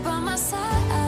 by my side.